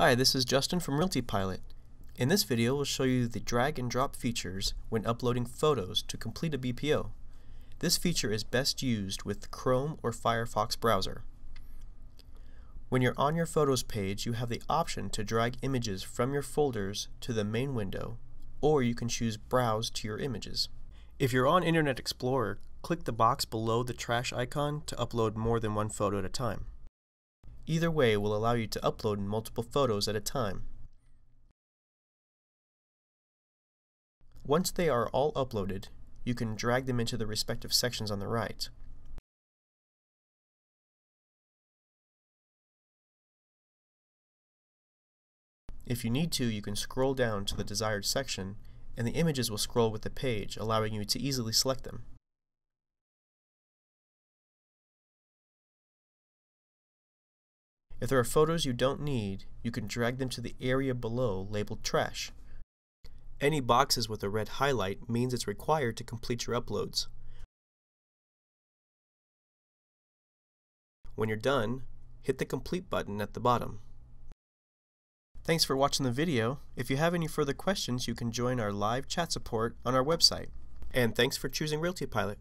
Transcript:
Hi, this is Justin from Realty Pilot. In this video, we'll show you the drag and drop features when uploading photos to complete a BPO. This feature is best used with Chrome or Firefox browser. When you're on your Photos page, you have the option to drag images from your folders to the main window, or you can choose Browse to your images. If you're on Internet Explorer, click the box below the trash icon to upload more than one photo at a time. Either way will allow you to upload multiple photos at a time. Once they are all uploaded, you can drag them into the respective sections on the right. If you need to, you can scroll down to the desired section and the images will scroll with the page, allowing you to easily select them. If there are photos you don't need, you can drag them to the area below labeled Trash. Any boxes with a red highlight means it's required to complete your uploads. When you're done, hit the Complete button at the bottom. Thanks for watching the video. If you have any further questions, you can join our live chat support on our website. And thanks for choosing Realty Pilot.